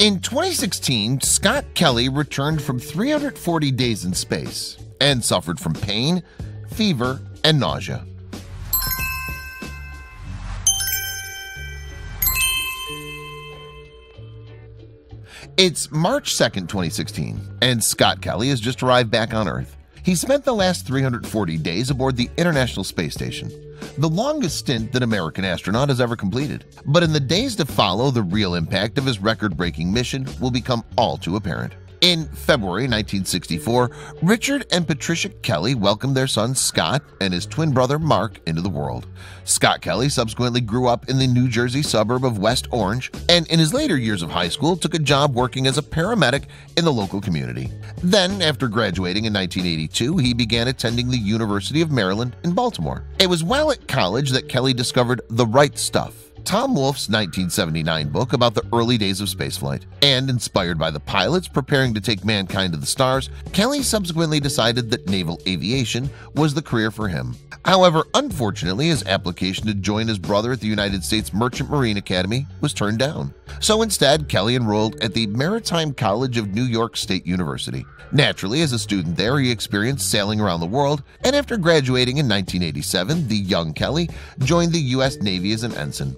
In 2016, Scott Kelly returned from 340 days in space and suffered from pain, fever, and nausea. It's March 2nd, 2016, and Scott Kelly has just arrived back on Earth. He spent the last 340 days aboard the International Space Station, the longest stint that American astronaut has ever completed. But in the days to follow, the real impact of his record-breaking mission will become all too apparent. In February 1964, Richard and Patricia Kelly welcomed their son Scott and his twin brother Mark into the world. Scott Kelly subsequently grew up in the New Jersey suburb of West Orange and in his later years of high school took a job working as a paramedic in the local community. Then, after graduating in 1982, he began attending the University of Maryland in Baltimore. It was while at college that Kelly discovered the right stuff Tom Wolfe's 1979 book about the early days of spaceflight. And inspired by the pilots preparing to take mankind to the stars, Kelly subsequently decided that naval aviation was the career for him. However, unfortunately, his application to join his brother at the United States Merchant Marine Academy was turned down. So instead, Kelly enrolled at the Maritime College of New York State University. Naturally, as a student there, he experienced sailing around the world, and after graduating in 1987, the young Kelly joined the U.S. Navy as an ensign.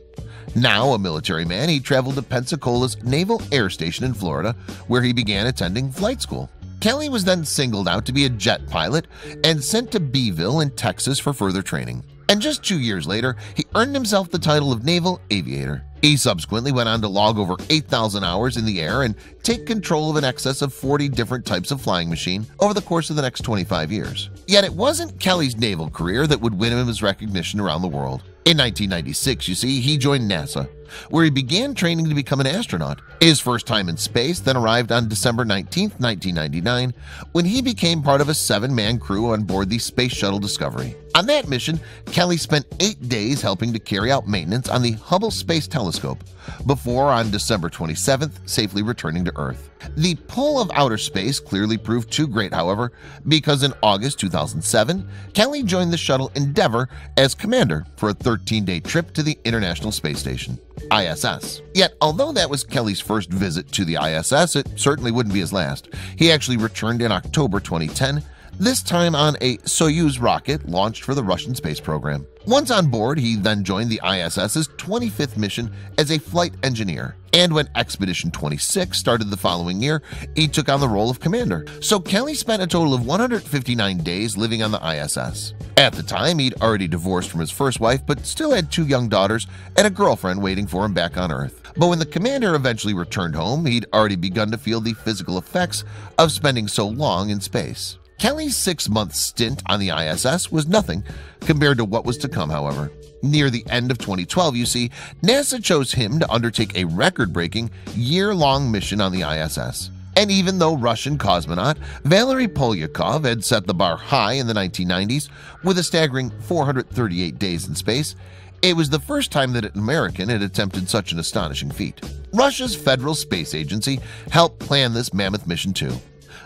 Now a military man, he traveled to Pensacola's Naval Air Station in Florida, where he began attending flight school. Kelly was then singled out to be a jet pilot and sent to Beeville in Texas for further training. And just two years later, he earned himself the title of Naval Aviator. He subsequently went on to log over 8,000 hours in the air and take control of an excess of 40 different types of flying machine over the course of the next 25 years. Yet it wasn't Kelly's naval career that would win him his recognition around the world. In 1996, you see, he joined NASA, where he began training to become an astronaut. His first time in space then arrived on December 19, 1999, when he became part of a seven-man crew on board the Space Shuttle Discovery. On that mission, Kelly spent eight days helping to carry out maintenance on the Hubble Space Telescope, before on December 27th safely returning to Earth. The pull of outer space clearly proved too great, however, because in August 2007, Kelly joined the shuttle Endeavour as commander for a 13-day trip to the International Space Station. ISS. Yet, although that was Kelly's first visit to the ISS, it certainly wouldn't be his last. He actually returned in October 2010 this time on a Soyuz rocket launched for the Russian space program. Once on board, he then joined the ISS's 25th mission as a flight engineer. And when Expedition 26 started the following year, he took on the role of commander. So Kelly spent a total of 159 days living on the ISS. At the time, he'd already divorced from his first wife, but still had two young daughters and a girlfriend waiting for him back on Earth. But when the commander eventually returned home, he'd already begun to feel the physical effects of spending so long in space. Kelly's six-month stint on the ISS was nothing compared to what was to come, however. Near the end of 2012, you see, NASA chose him to undertake a record-breaking, year-long mission on the ISS. And even though Russian cosmonaut Valery Polyakov had set the bar high in the 1990s with a staggering 438 days in space, it was the first time that an American had attempted such an astonishing feat. Russia's Federal Space Agency helped plan this mammoth mission too.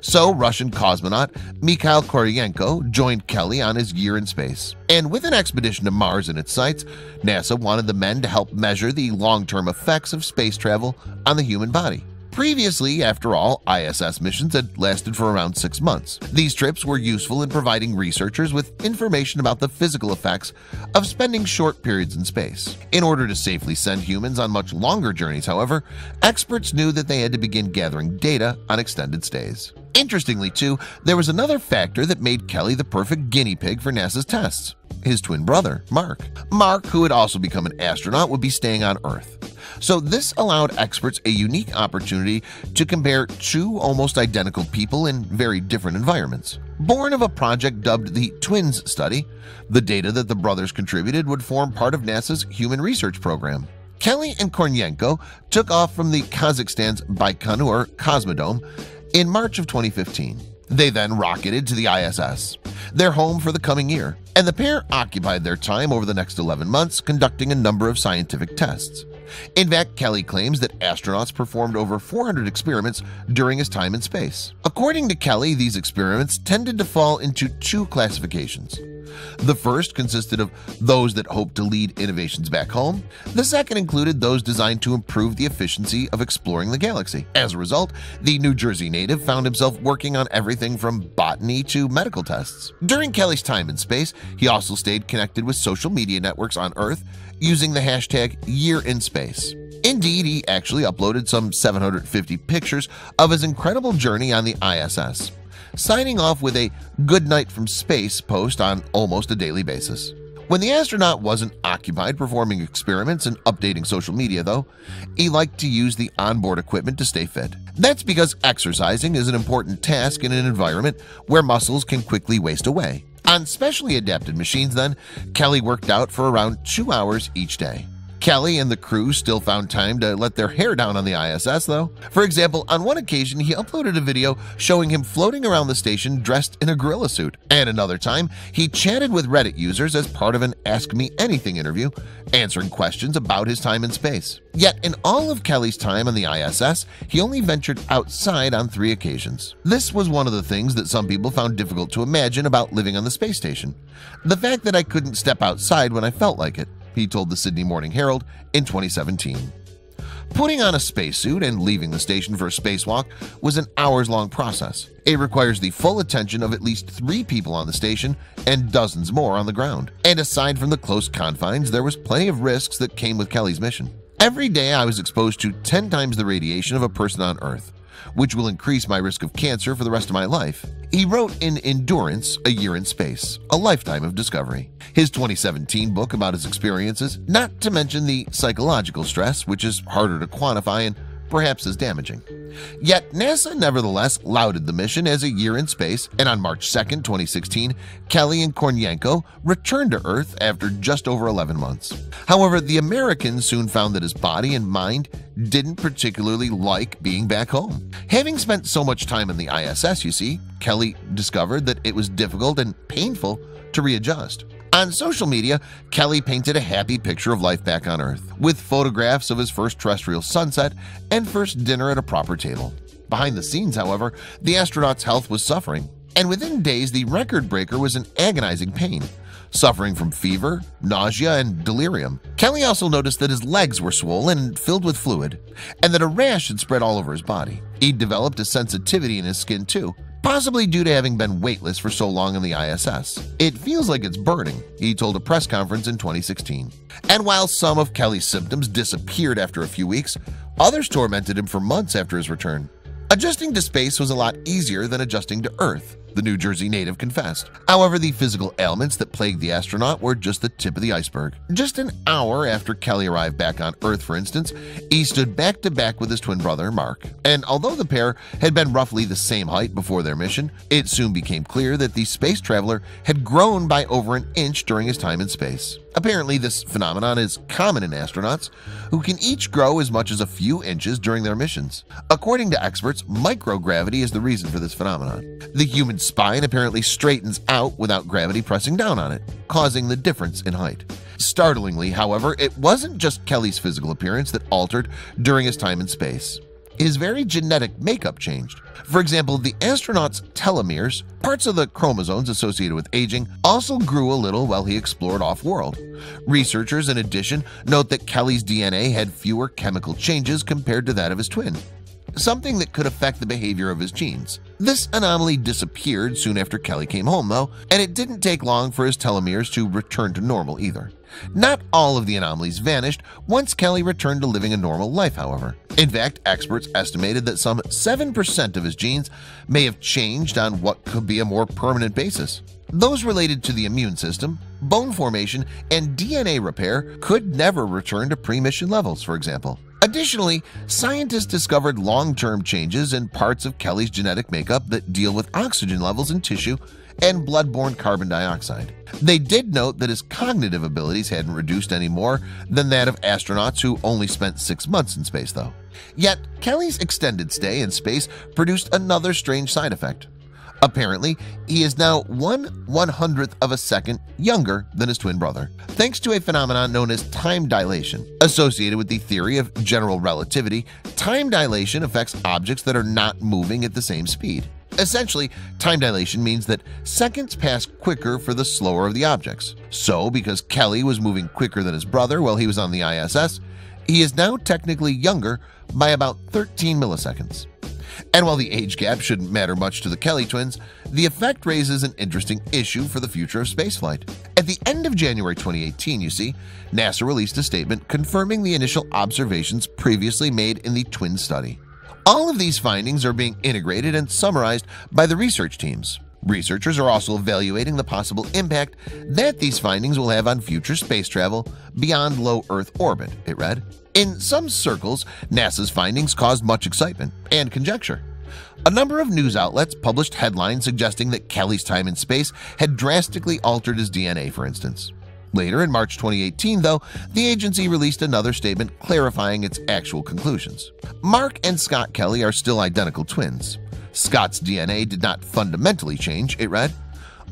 So Russian cosmonaut Mikhail Kornienko joined Kelly on his year in space. And with an expedition to Mars in its sights, NASA wanted the men to help measure the long-term effects of space travel on the human body. Previously, after all, ISS missions had lasted for around six months. These trips were useful in providing researchers with information about the physical effects of spending short periods in space. In order to safely send humans on much longer journeys, however, experts knew that they had to begin gathering data on extended stays. Interestingly, too, there was another factor that made Kelly the perfect guinea pig for NASA's tests his twin brother, Mark. Mark, who had also become an astronaut, would be staying on Earth. So this allowed experts a unique opportunity to compare two almost identical people in very different environments. Born of a project dubbed the Twins Study, the data that the brothers contributed would form part of NASA's Human Research Program. Kelly and Kornienko took off from the Kazakhstan's Baikonur Cosmodrome in March of 2015. They then rocketed to the ISS, their home for the coming year, and the pair occupied their time over the next 11 months conducting a number of scientific tests. In fact, Kelly claims that astronauts performed over 400 experiments during his time in space. According to Kelly, these experiments tended to fall into two classifications. The first consisted of those that hoped to lead innovations back home. The second included those designed to improve the efficiency of exploring the galaxy. As a result, the New Jersey native found himself working on everything from botany to medical tests. During Kelly's time in space, he also stayed connected with social media networks on Earth using the hashtag YearInSpace. Indeed, he actually uploaded some 750 pictures of his incredible journey on the ISS, signing off with a good night from space post on almost a daily basis. When the astronaut wasn't occupied performing experiments and updating social media, though, he liked to use the onboard equipment to stay fit. That's because exercising is an important task in an environment where muscles can quickly waste away. On specially adapted machines, then, Kelly worked out for around two hours each day. Kelly and the crew still found time to let their hair down on the ISS, though. For example, on one occasion, he uploaded a video showing him floating around the station dressed in a gorilla suit. And another time, he chatted with Reddit users as part of an Ask Me Anything interview, answering questions about his time in space. Yet, in all of Kelly's time on the ISS, he only ventured outside on three occasions. This was one of the things that some people found difficult to imagine about living on the space station. The fact that I couldn't step outside when I felt like it he told the Sydney Morning Herald in 2017. Putting on a spacesuit and leaving the station for a spacewalk was an hours-long process. It requires the full attention of at least three people on the station and dozens more on the ground. And aside from the close confines, there was plenty of risks that came with Kelly's mission. Every day I was exposed to 10 times the radiation of a person on Earth which will increase my risk of cancer for the rest of my life. He wrote in Endurance, A Year in Space, A Lifetime of Discovery, his 2017 book about his experiences, not to mention the psychological stress, which is harder to quantify and perhaps as damaging. Yet NASA nevertheless lauded the mission as a year in space, and on March 2, 2016, Kelly and Kornienko returned to Earth after just over 11 months. However, the Americans soon found that his body and mind didn't particularly like being back home. Having spent so much time in the ISS, you see, Kelly discovered that it was difficult and painful to readjust. On social media, Kelly painted a happy picture of life back on Earth, with photographs of his first terrestrial sunset and first dinner at a proper table. Behind the scenes, however, the astronaut's health was suffering, and within days the record breaker was in agonizing pain, suffering from fever, nausea, and delirium. Kelly also noticed that his legs were swollen and filled with fluid, and that a rash had spread all over his body. He'd developed a sensitivity in his skin too, possibly due to having been weightless for so long in the ISS. It feels like it's burning, he told a press conference in 2016. And while some of Kelly's symptoms disappeared after a few weeks, others tormented him for months after his return. Adjusting to space was a lot easier than adjusting to Earth the New Jersey native confessed. However, the physical ailments that plagued the astronaut were just the tip of the iceberg. Just an hour after Kelly arrived back on Earth, for instance, he stood back to back with his twin brother, Mark. And although the pair had been roughly the same height before their mission, it soon became clear that the space traveler had grown by over an inch during his time in space. Apparently, this phenomenon is common in astronauts, who can each grow as much as a few inches during their missions. According to experts, microgravity is the reason for this phenomenon. The human spine apparently straightens out without gravity pressing down on it, causing the difference in height. Startlingly, however, it wasn't just Kelly's physical appearance that altered during his time in space his very genetic makeup changed. For example, the astronaut's telomeres, parts of the chromosomes associated with aging, also grew a little while he explored off-world. Researchers, in addition, note that Kelly's DNA had fewer chemical changes compared to that of his twin something that could affect the behavior of his genes. This anomaly disappeared soon after Kelly came home, though, and it didn't take long for his telomeres to return to normal either. Not all of the anomalies vanished once Kelly returned to living a normal life, however. In fact, experts estimated that some 7% of his genes may have changed on what could be a more permanent basis. Those related to the immune system, bone formation, and DNA repair could never return to pre-mission levels, for example. Additionally, scientists discovered long-term changes in parts of Kelly's genetic makeup that deal with oxygen levels in tissue and blood-borne carbon dioxide. They did note that his cognitive abilities hadn't reduced any more than that of astronauts who only spent six months in space, though. Yet, Kelly's extended stay in space produced another strange side effect. Apparently, he is now one one hundredth of a second younger than his twin brother, thanks to a phenomenon known as time dilation. Associated with the theory of general relativity, time dilation affects objects that are not moving at the same speed. Essentially, time dilation means that seconds pass quicker for the slower of the objects. So, because Kelly was moving quicker than his brother while he was on the ISS, he is now technically younger by about 13 milliseconds. And while the age gap shouldn't matter much to the Kelly twins, the effect raises an interesting issue for the future of spaceflight. At the end of January 2018, you see, NASA released a statement confirming the initial observations previously made in the twin study. All of these findings are being integrated and summarized by the research teams. Researchers are also evaluating the possible impact that these findings will have on future space travel beyond low Earth orbit, it read. In some circles, NASA's findings caused much excitement and conjecture. A number of news outlets published headlines suggesting that Kelly's time in space had drastically altered his DNA, for instance. Later in March 2018, though, the agency released another statement clarifying its actual conclusions. Mark and Scott Kelly are still identical twins. Scott's DNA did not fundamentally change, it read.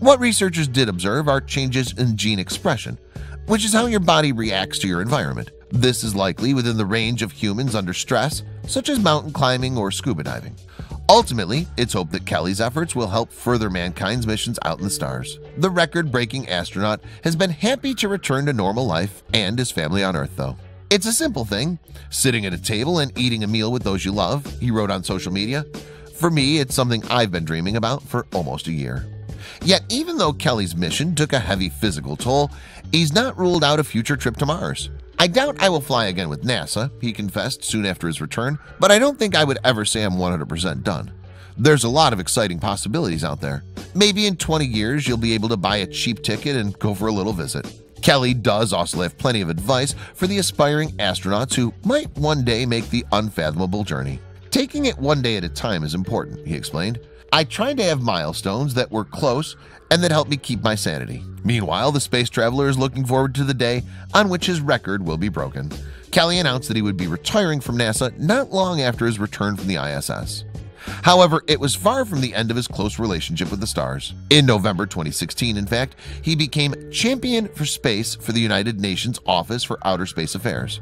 What researchers did observe are changes in gene expression, which is how your body reacts to your environment. This is likely within the range of humans under stress, such as mountain climbing or scuba diving. Ultimately, it's hoped that Kelly's efforts will help further mankind's missions out in the stars. The record-breaking astronaut has been happy to return to normal life and his family on Earth, though. It's a simple thing, sitting at a table and eating a meal with those you love, he wrote on social media. For me, it's something I've been dreaming about for almost a year. Yet even though Kelly's mission took a heavy physical toll, he's not ruled out a future trip to Mars. I doubt I will fly again with NASA, he confessed soon after his return, but I don't think I would ever say I'm 100% done. There's a lot of exciting possibilities out there. Maybe in 20 years you'll be able to buy a cheap ticket and go for a little visit. Kelly does also have plenty of advice for the aspiring astronauts who might one day make the unfathomable journey. Taking it one day at a time is important, he explained. I tried to have milestones that were close and that helped me keep my sanity. Meanwhile, the space traveler is looking forward to the day on which his record will be broken. Kelly announced that he would be retiring from NASA not long after his return from the ISS. However, it was far from the end of his close relationship with the stars. In November 2016, in fact, he became champion for space for the United Nations Office for Outer Space Affairs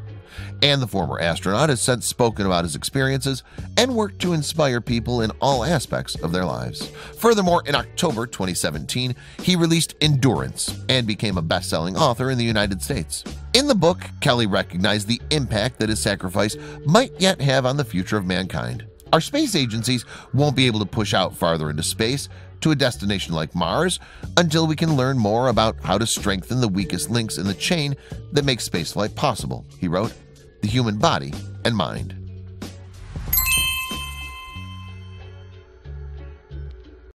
and the former astronaut has since spoken about his experiences and worked to inspire people in all aspects of their lives. Furthermore, in October 2017, he released Endurance and became a best-selling author in the United States. In the book, Kelly recognized the impact that his sacrifice might yet have on the future of mankind. Our space agencies won't be able to push out farther into space to a destination like Mars until we can learn more about how to strengthen the weakest links in the chain that makes spaceflight possible, he wrote the human body and mind.